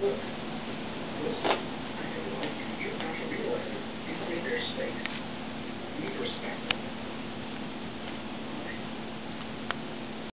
Yeah.